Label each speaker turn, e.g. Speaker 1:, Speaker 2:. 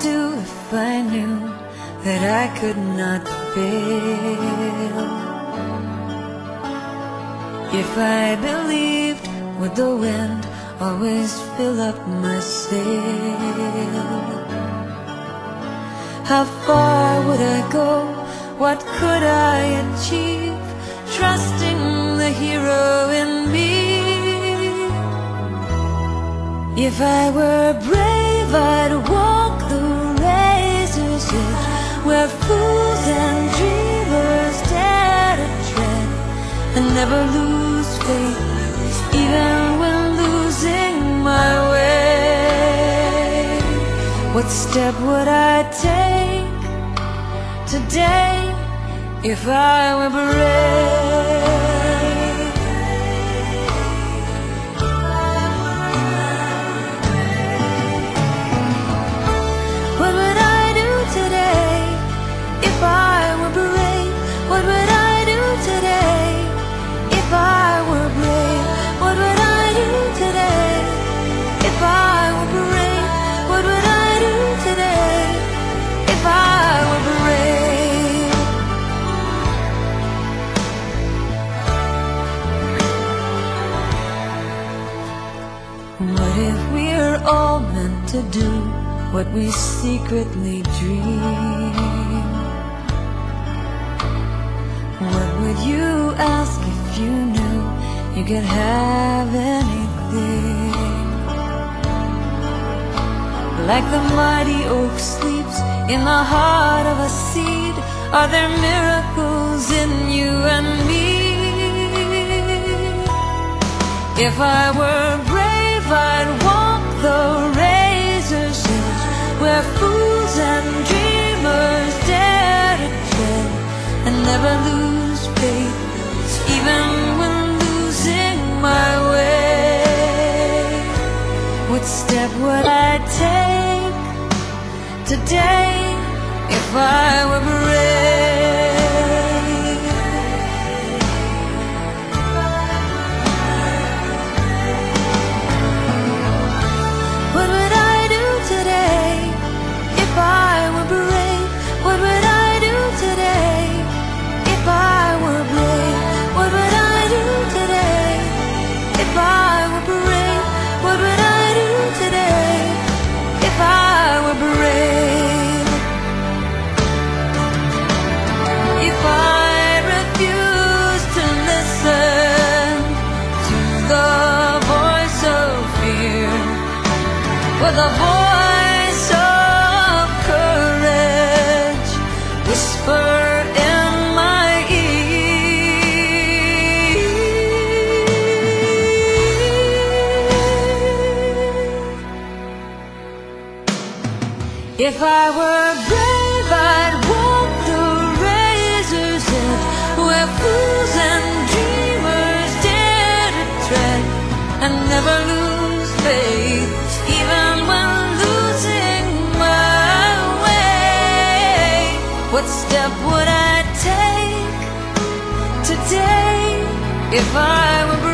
Speaker 1: do if I knew that I could not fail? If I believed, would the wind always fill up my sail? How far would I go? What could I achieve? Trusting the hero in me. If I were brave, never lose faith, even when losing my way. What step would I take today if I were brave? What if we're all meant to do what we secretly dream? What would you ask if you knew you could have anything? Like the mighty oak sleeps in the heart of a seed, are there miracles in you and me? If I were I'd walk the razor's edge where fools and dreamers dare to tread and never lose faith, even when losing my way. What step would I take today if I were brave? A voice of courage in my ear. If I were brave, If I were